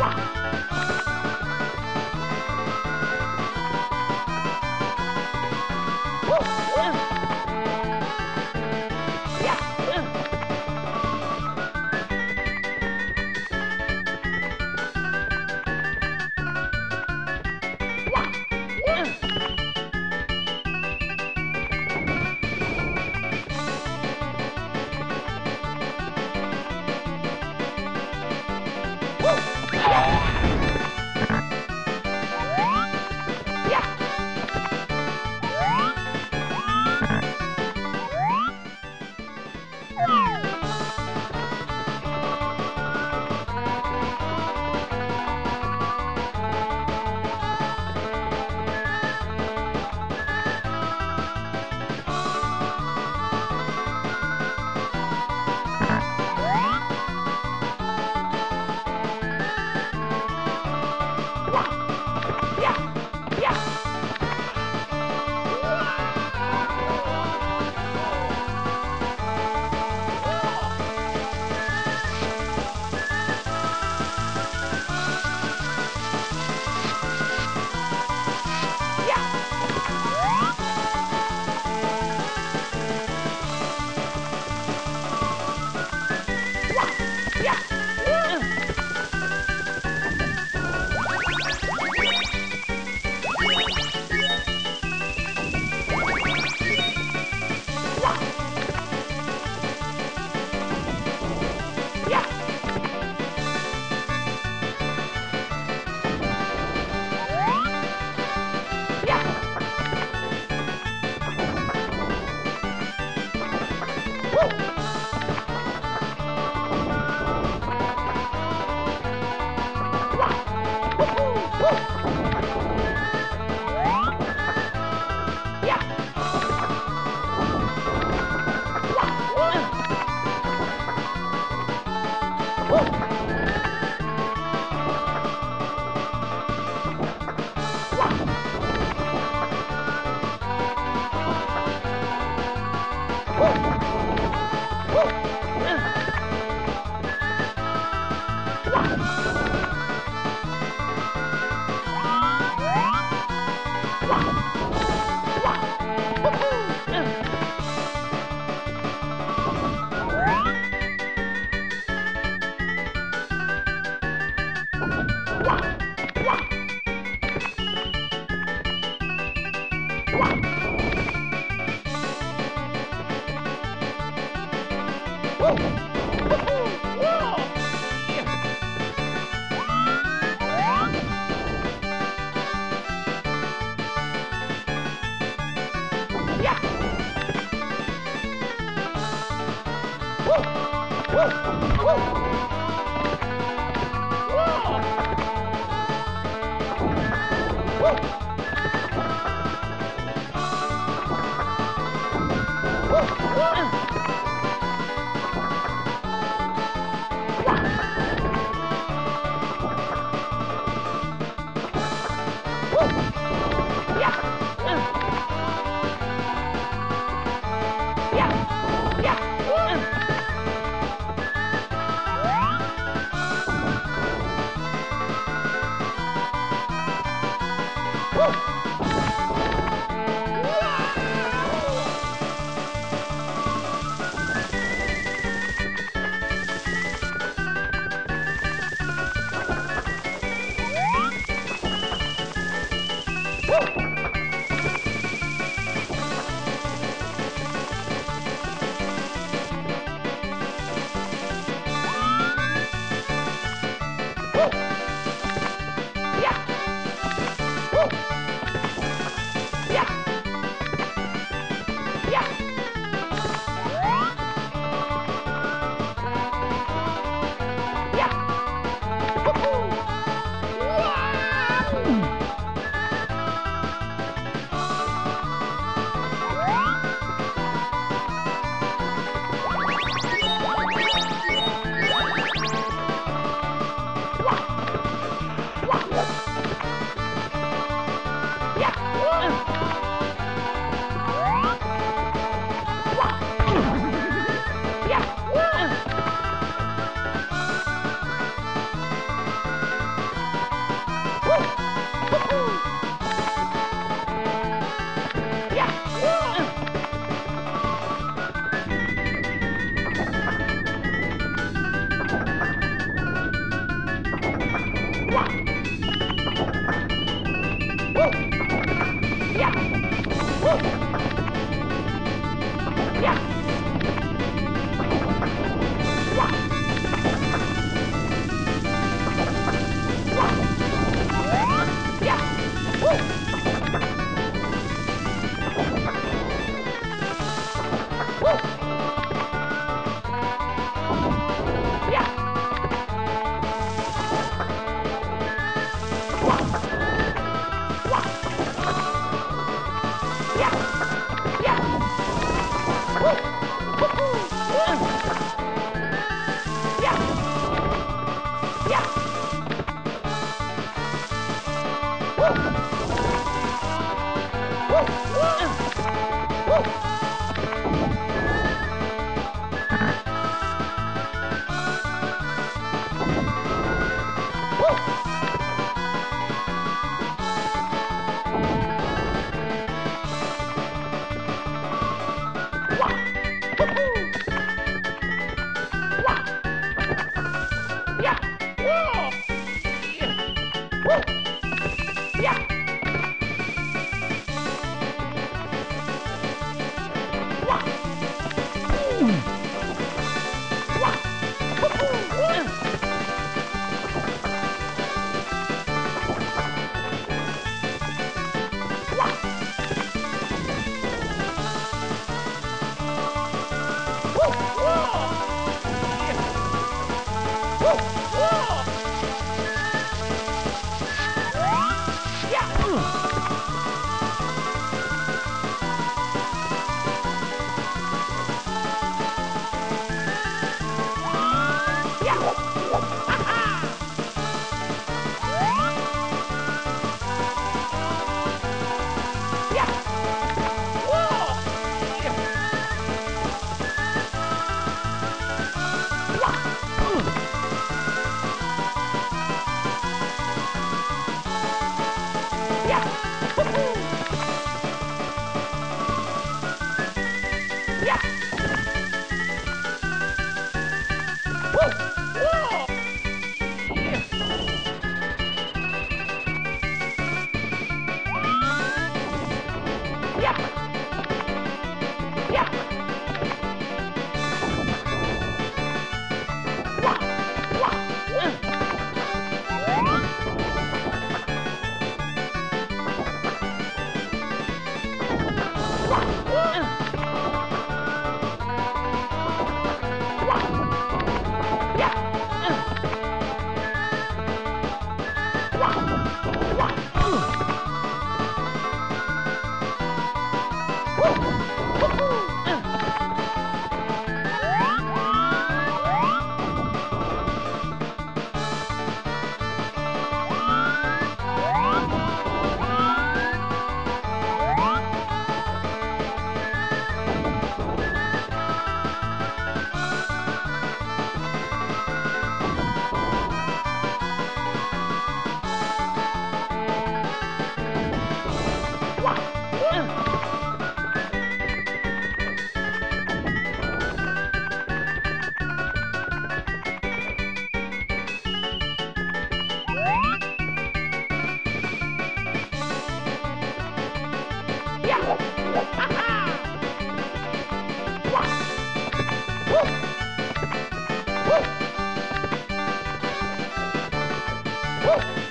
哇 Woo! Woo! Woo! Yeah! Woo!